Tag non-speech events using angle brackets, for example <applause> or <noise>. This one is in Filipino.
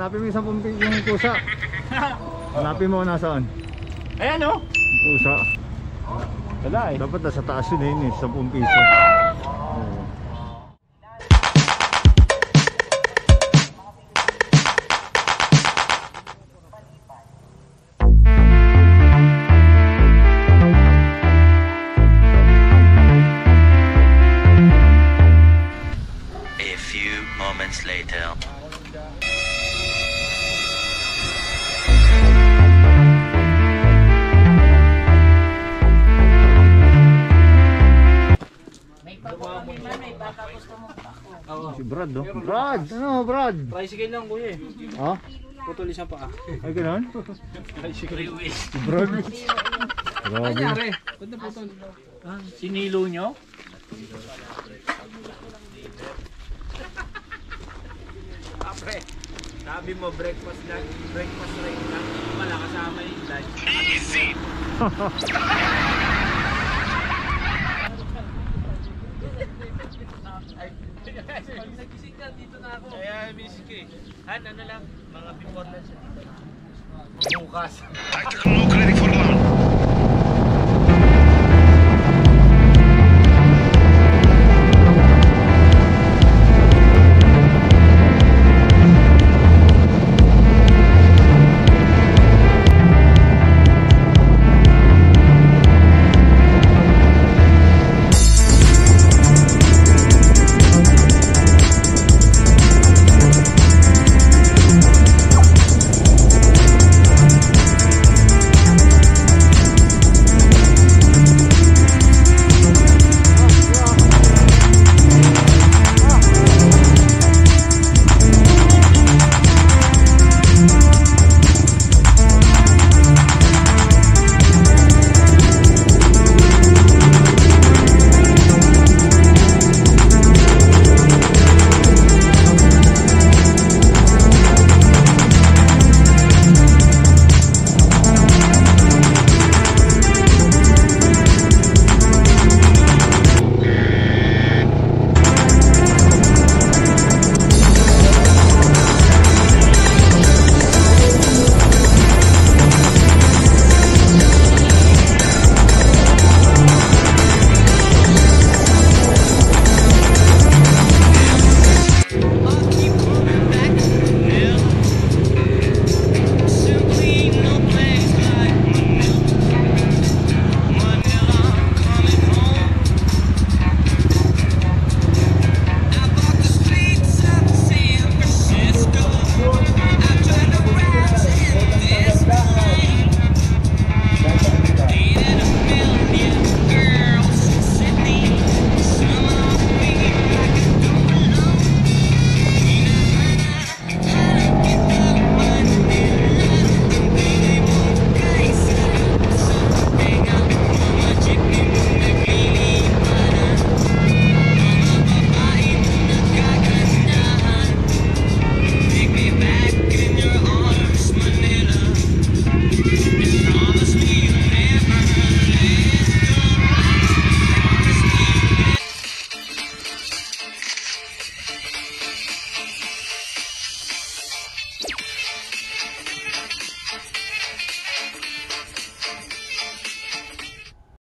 Hanapin mo 10 pi- yung pusa. <laughs> Hanapin mo nasaan. Ayan oh. Pusa. Wala eh. Dapat nasa taas yun eh, yun eh, 10 piso. Brad oh. Brad! Ano Brad? Tricycle lang kuya eh. Ha? Putol isang paa. Ay ganun? Tricycle. Brad? Grabe. Ba't na putol? Ah, sinilo nyo? Apre, sabi mo breakfast lang, breakfast rin lang. Wala kasama yung lunch. Easy! <laughs> Pag nagising ka, dito na ko eh. Han, ano lang, mga before lunch dito. Bukas. Tactical look ready for launch.